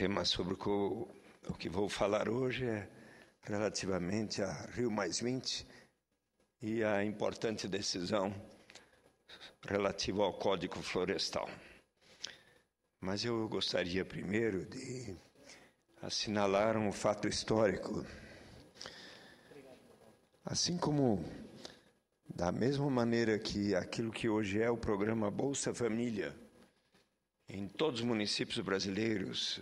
tema sobre o, o que vou falar hoje é relativamente a Rio Mais 20 e a importante decisão relativa ao Código Florestal. Mas eu gostaria primeiro de assinalar um fato histórico. Assim como, da mesma maneira que aquilo que hoje é o programa Bolsa Família, em todos os municípios brasileiros,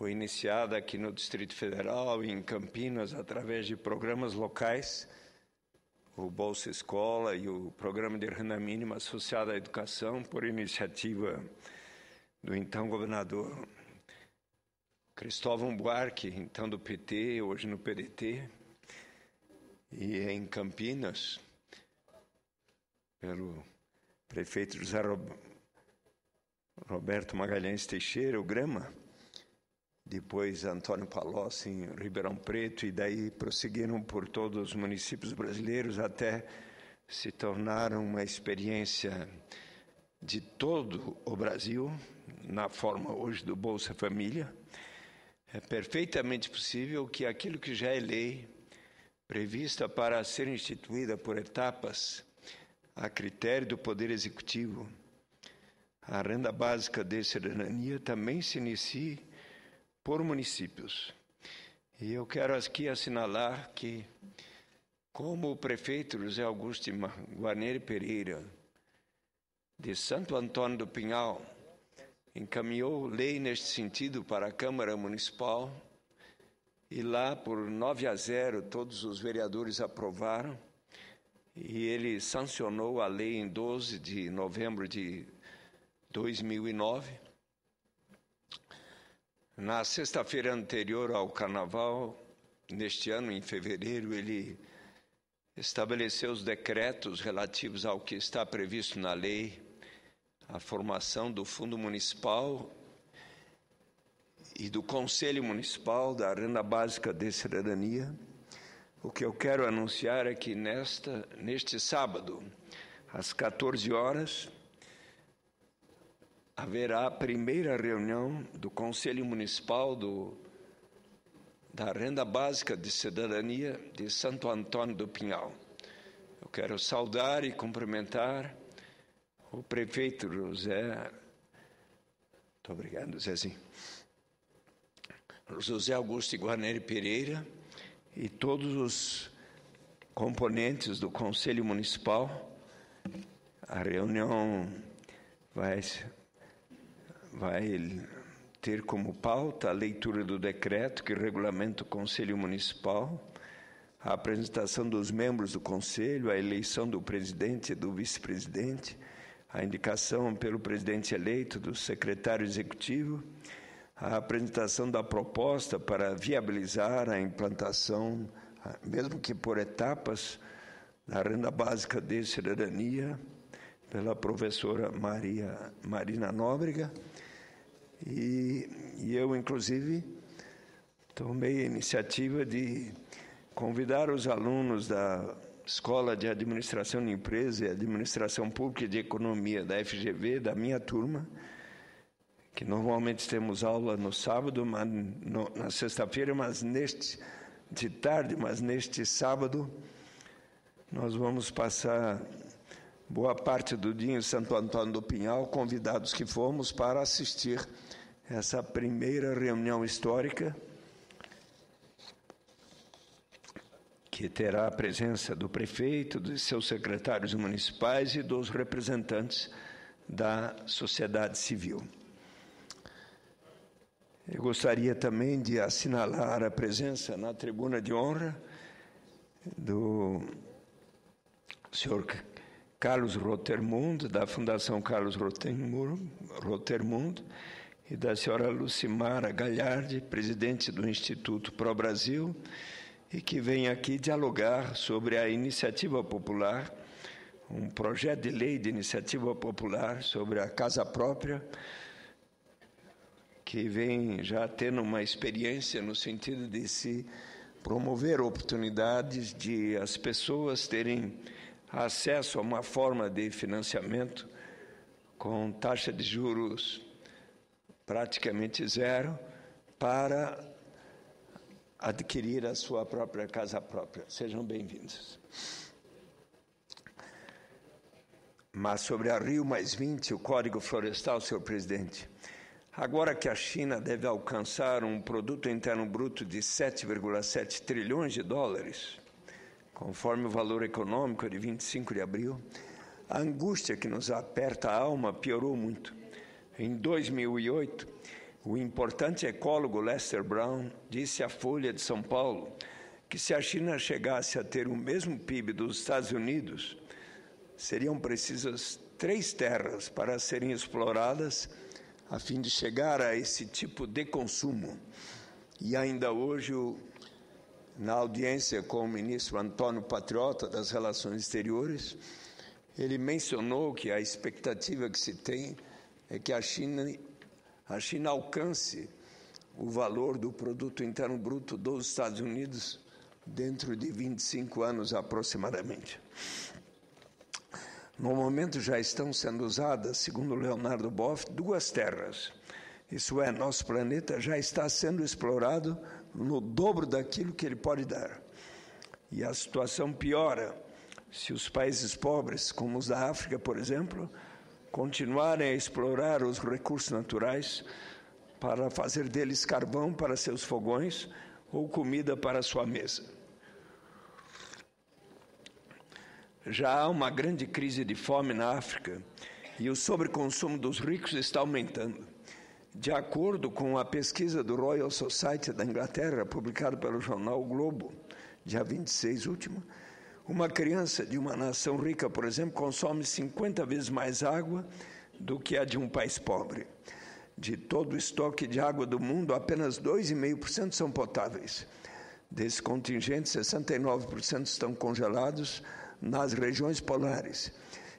foi iniciada aqui no Distrito Federal em Campinas através de programas locais, o Bolsa Escola e o Programa de Renda Mínima associado à educação, por iniciativa do então governador Cristóvão Buarque, então do PT, hoje no PDT, e em Campinas, pelo prefeito José Roberto Magalhães Teixeira, o Grama, depois Antônio Palocci em Ribeirão Preto, e daí prosseguiram por todos os municípios brasileiros até se tornar uma experiência de todo o Brasil, na forma hoje do Bolsa Família. É perfeitamente possível que aquilo que já é lei, prevista para ser instituída por etapas, a critério do Poder Executivo, a renda básica de cidadania também se inicie por municípios. E eu quero aqui assinalar que, como o prefeito José Augusto Guarneri Pereira, de Santo Antônio do Pinhal, encaminhou lei neste sentido para a Câmara Municipal, e lá, por 9 a 0, todos os vereadores aprovaram, e ele sancionou a lei em 12 de novembro de 2009 na sexta-feira anterior ao carnaval, neste ano, em fevereiro, ele estabeleceu os decretos relativos ao que está previsto na lei, a formação do Fundo Municipal e do Conselho Municipal da Renda Básica de Cidadania. O que eu quero anunciar é que nesta, neste sábado, às 14 horas, haverá a primeira reunião do Conselho Municipal do, da Renda Básica de Cidadania de Santo Antônio do Pinhal. Eu quero saudar e cumprimentar o prefeito José. Muito obrigado, Zezinho. José Augusto Guarneri Pereira e todos os componentes do Conselho Municipal. A reunião vai vai ter como pauta a leitura do decreto que regulamenta o Conselho Municipal, a apresentação dos membros do Conselho, a eleição do presidente e do vice-presidente, a indicação pelo presidente eleito do secretário executivo, a apresentação da proposta para viabilizar a implantação, mesmo que por etapas, da renda básica de cidadania, pela professora Maria Marina Nóbrega, e, e eu, inclusive, tomei a iniciativa de convidar os alunos da Escola de Administração de Empresa e Administração Pública e de Economia da FGV, da minha turma, que normalmente temos aula no sábado, mas no, na sexta-feira, mas neste de tarde, mas neste sábado nós vamos passar boa parte do dia em Santo Antônio do Pinhal, convidados que fomos para assistir essa primeira reunião histórica, que terá a presença do prefeito, dos seus secretários municipais e dos representantes da sociedade civil. Eu gostaria também de assinalar a presença na tribuna de honra do senhor Carlos Rotermund, da Fundação Carlos Rotermund, e da senhora Lucimara Galhardi, presidente do Instituto Pro Brasil, e que vem aqui dialogar sobre a iniciativa popular, um projeto de lei de iniciativa popular sobre a casa própria, que vem já tendo uma experiência no sentido de se promover oportunidades de as pessoas terem acesso a uma forma de financiamento com taxa de juros praticamente zero, para adquirir a sua própria casa própria. Sejam bem-vindos. Mas sobre a Rio mais 20, o Código Florestal, senhor presidente, agora que a China deve alcançar um produto interno bruto de 7,7 trilhões de dólares, conforme o valor econômico de 25 de abril, a angústia que nos aperta a alma piorou muito. Em 2008, o importante ecólogo Lester Brown disse à Folha de São Paulo que se a China chegasse a ter o mesmo PIB dos Estados Unidos, seriam precisas três terras para serem exploradas a fim de chegar a esse tipo de consumo. E ainda hoje, na audiência com o ministro Antônio Patriota das Relações Exteriores, ele mencionou que a expectativa que se tem é que a China, a China alcance o valor do produto interno bruto dos Estados Unidos dentro de 25 anos aproximadamente. No momento já estão sendo usadas, segundo Leonardo Boff, duas terras. Isso é, nosso planeta já está sendo explorado no dobro daquilo que ele pode dar. E a situação piora se os países pobres, como os da África, por exemplo, continuarem a explorar os recursos naturais para fazer deles carvão para seus fogões ou comida para sua mesa. Já há uma grande crise de fome na África e o sobreconsumo dos ricos está aumentando. De acordo com a pesquisa do Royal Society da Inglaterra, publicada pelo jornal Globo, dia 26 último, uma criança de uma nação rica, por exemplo, consome 50 vezes mais água do que a de um país pobre. De todo o estoque de água do mundo, apenas 2,5% são potáveis. Desse contingente, 69% estão congelados nas regiões polares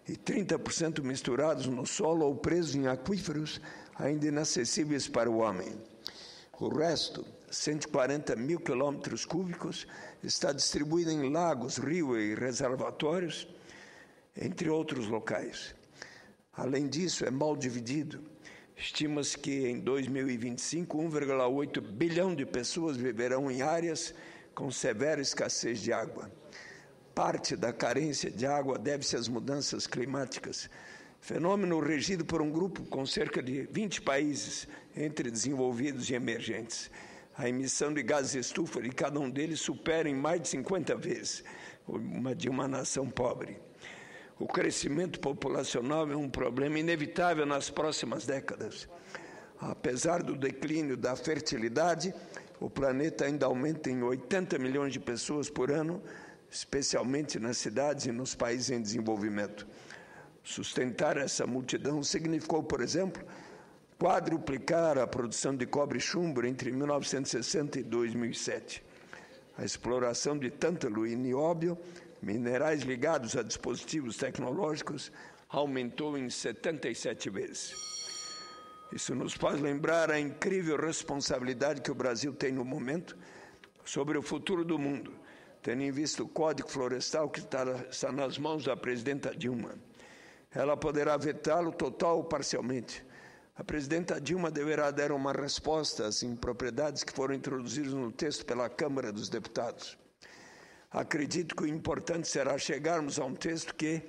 e 30% misturados no solo ou presos em aquíferos ainda inacessíveis para o homem. O resto, 140 mil quilômetros cúbicos, está distribuída em lagos, rios e reservatórios, entre outros locais. Além disso, é mal dividido. Estima-se que em 2025, 1,8 bilhão de pessoas viverão em áreas com severa escassez de água. Parte da carência de água deve-se às mudanças climáticas, fenômeno regido por um grupo com cerca de 20 países, entre desenvolvidos e emergentes a emissão de gases estufa de cada um deles supera em mais de 50 vezes uma de uma nação pobre. O crescimento populacional é um problema inevitável nas próximas décadas. Apesar do declínio da fertilidade, o planeta ainda aumenta em 80 milhões de pessoas por ano, especialmente nas cidades e nos países em desenvolvimento. Sustentar essa multidão significou, por exemplo, quadruplicar a produção de cobre e chumbo entre 1960 e 2007. A exploração de tântalo e nióbio, minerais ligados a dispositivos tecnológicos, aumentou em 77 vezes. Isso nos faz lembrar a incrível responsabilidade que o Brasil tem no momento sobre o futuro do mundo, tendo em vista o Código Florestal que está, nas mãos da presidenta Dilma. Ela poderá vetá-lo total ou parcialmente a presidenta Dilma deverá dar uma resposta às impropriedades que foram introduzidas no texto pela Câmara dos Deputados. Acredito que o importante será chegarmos a um texto que,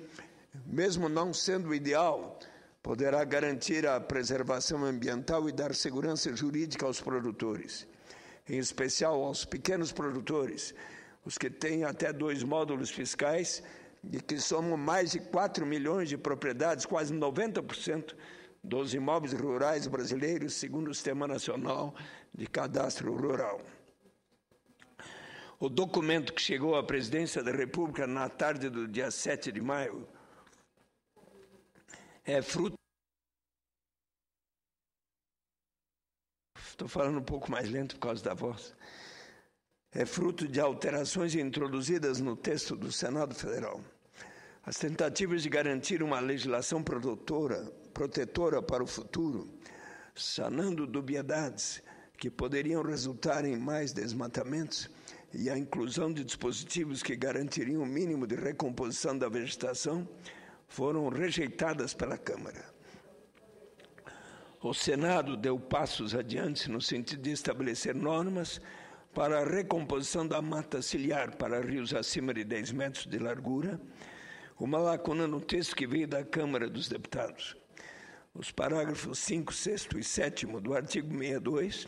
mesmo não sendo ideal, poderá garantir a preservação ambiental e dar segurança jurídica aos produtores, em especial aos pequenos produtores, os que têm até dois módulos fiscais e que somam mais de 4 milhões de propriedades, quase 90% dos imóveis rurais brasileiros, segundo o Sistema Nacional de Cadastro Rural. O documento que chegou à presidência da República na tarde do dia 7 de maio é fruto. Estou falando um pouco mais lento por causa da voz. É fruto de alterações introduzidas no texto do Senado Federal. As tentativas de garantir uma legislação produtora protetora para o futuro, sanando dubiedades que poderiam resultar em mais desmatamentos e a inclusão de dispositivos que garantiriam o mínimo de recomposição da vegetação, foram rejeitadas pela Câmara. O Senado deu passos adiante no sentido de estabelecer normas para a recomposição da mata ciliar para rios acima de 10 metros de largura, uma lacuna no texto que veio da Câmara dos Deputados. Os parágrafos 5, 6 e 7 do artigo 62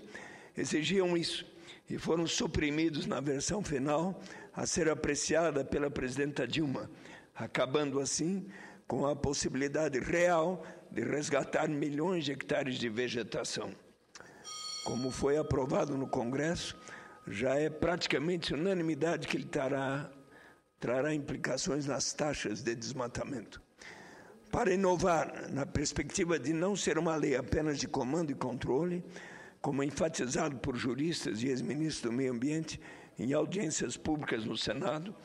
exigiam isso e foram suprimidos na versão final a ser apreciada pela presidenta Dilma, acabando assim com a possibilidade real de resgatar milhões de hectares de vegetação. Como foi aprovado no Congresso, já é praticamente unanimidade que ele trará, trará implicações nas taxas de desmatamento. Para inovar, na perspectiva de não ser uma lei apenas de comando e controle, como enfatizado por juristas e ex-ministros do Meio Ambiente em audiências públicas no Senado,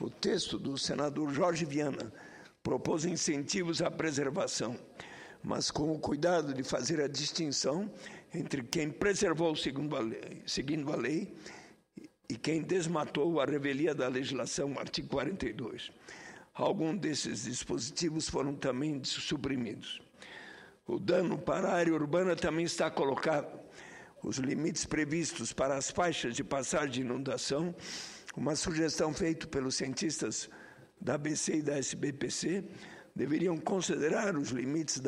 o texto do senador Jorge Viana propôs incentivos à preservação, mas com o cuidado de fazer a distinção entre quem preservou segundo a lei, seguindo a lei e quem desmatou a revelia da legislação, artigo 42. Alguns desses dispositivos foram também suprimidos. O dano para a área urbana também está colocado. Os limites previstos para as faixas de passagem de inundação, uma sugestão feita pelos cientistas da ABC e da SBPC, deveriam considerar os limites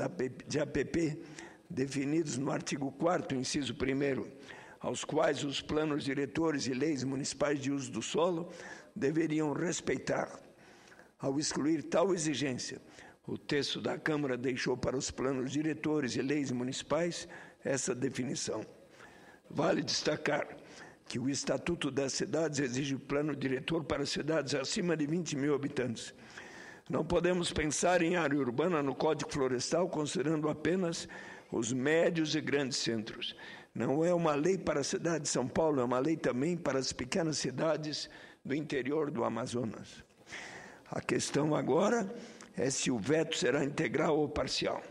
de APP definidos no artigo 4 inciso 1 aos quais os planos diretores e leis municipais de uso do solo deveriam respeitar. Ao excluir tal exigência, o texto da Câmara deixou para os planos diretores e leis municipais essa definição. Vale destacar que o Estatuto das Cidades exige plano diretor para cidades acima de 20 mil habitantes. Não podemos pensar em área urbana no Código Florestal considerando apenas os médios e grandes centros. Não é uma lei para a cidade de São Paulo, é uma lei também para as pequenas cidades do interior do Amazonas. A questão agora é se o veto será integral ou parcial.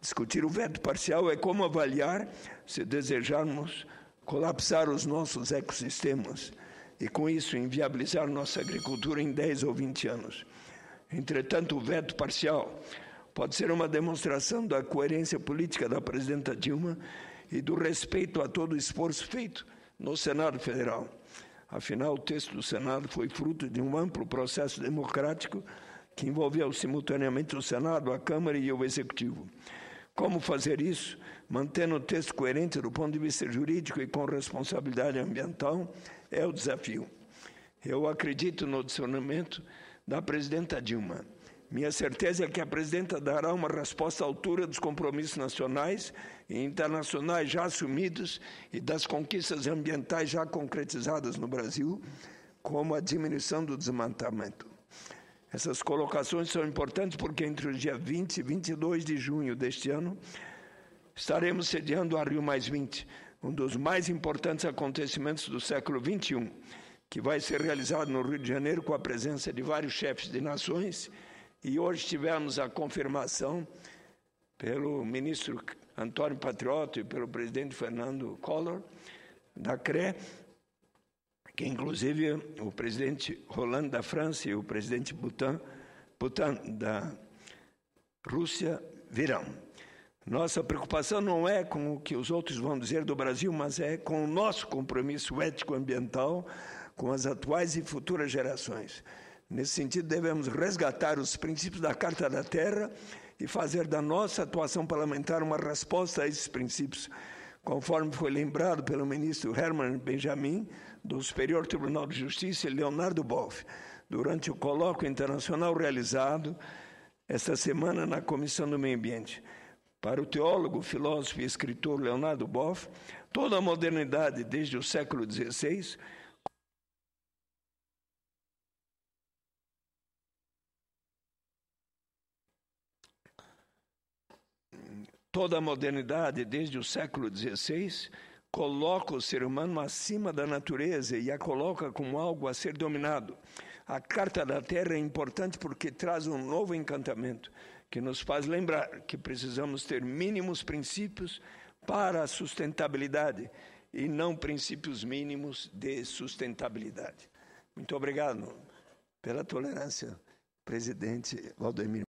Discutir o veto parcial é como avaliar se desejarmos colapsar os nossos ecossistemas e, com isso, inviabilizar nossa agricultura em 10 ou 20 anos. Entretanto, o veto parcial pode ser uma demonstração da coerência política da presidenta Dilma e do respeito a todo o esforço feito no Senado Federal. Afinal, o texto do Senado foi fruto de um amplo processo democrático que envolveu simultaneamente o Senado, a Câmara e o Executivo. Como fazer isso, mantendo o texto coerente do ponto de vista jurídico e com responsabilidade ambiental, é o desafio. Eu acredito no discernimento da presidenta Dilma. Minha certeza é que a presidenta dará uma resposta à altura dos compromissos nacionais e internacionais já assumidos e das conquistas ambientais já concretizadas no Brasil, como a diminuição do desmatamento. Essas colocações são importantes porque entre os dias 20 e 22 de junho deste ano estaremos sediando a Rio Mais 20, um dos mais importantes acontecimentos do século 21, que vai ser realizado no Rio de Janeiro com a presença de vários chefes de nações. E hoje tivemos a confirmação pelo ministro Antônio Patriota e pelo presidente Fernando Collor da CRE que inclusive o presidente Roland da França e o presidente Putin, Putin da Rússia virão. Nossa preocupação não é com o que os outros vão dizer do Brasil, mas é com o nosso compromisso ético-ambiental com as atuais e futuras gerações. Nesse sentido, devemos resgatar os princípios da Carta da Terra e fazer da nossa atuação parlamentar uma resposta a esses princípios, conforme foi lembrado pelo ministro Herman Benjamin do Superior Tribunal de Justiça, Leonardo Boff, durante o colóquio internacional realizado esta semana na Comissão do Meio Ambiente. Para o teólogo, filósofo e escritor Leonardo Boff, toda a modernidade desde o século XVI toda a modernidade desde o século XVI coloca o ser humano acima da natureza e a coloca como algo a ser dominado. A Carta da Terra é importante porque traz um novo encantamento que nos faz lembrar que precisamos ter mínimos princípios para a sustentabilidade e não princípios mínimos de sustentabilidade. Muito obrigado pela tolerância, presidente Valdemir.